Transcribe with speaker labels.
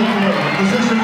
Speaker 1: IK positional